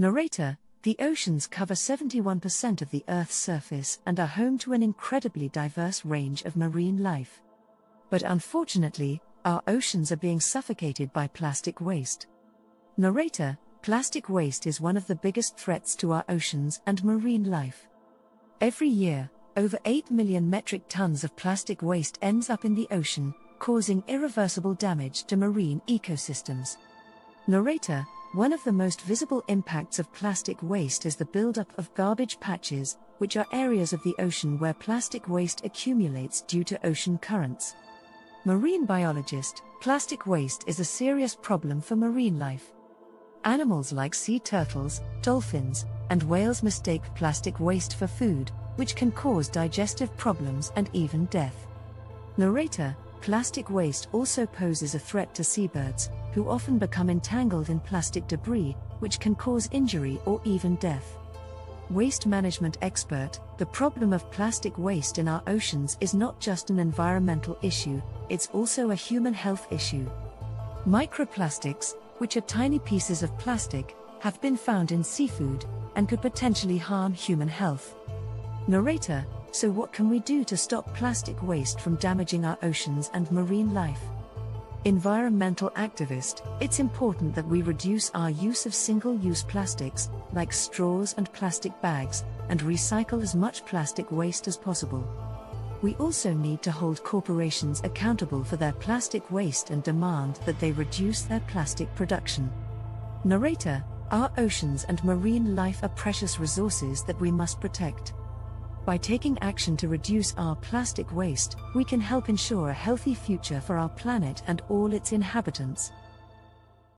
Narrator The oceans cover 71% of the Earth's surface and are home to an incredibly diverse range of marine life. But unfortunately, our oceans are being suffocated by plastic waste. Narrator Plastic waste is one of the biggest threats to our oceans and marine life. Every year, over 8 million metric tons of plastic waste ends up in the ocean, causing irreversible damage to marine ecosystems. Narrator One of the most visible impacts of plastic waste is the buildup of garbage patches, which are areas of the ocean where plastic waste accumulates due to ocean currents. Marine biologist Plastic waste is a serious problem for marine life. Animals like sea turtles, dolphins, and whales mistake plastic waste for food, which can cause digestive problems and even death. Narrator Plastic waste also poses a threat to seabirds, who often become entangled in plastic debris, which can cause injury or even death. Waste management expert The problem of plastic waste in our oceans is not just an environmental issue, it's also a human health issue. Microplastics, which are tiny pieces of plastic, have been found in seafood and could potentially harm human health. Narrator So, what can we do to stop plastic waste from damaging our oceans and marine life? Environmental activist It's important that we reduce our use of single use plastics, like straws and plastic bags, and recycle as much plastic waste as possible. We also need to hold corporations accountable for their plastic waste and demand that they reduce their plastic production. Narrator Our oceans and marine life are precious resources that we must protect. By taking action to reduce our plastic waste, we can help ensure a healthy future for our planet and all its inhabitants.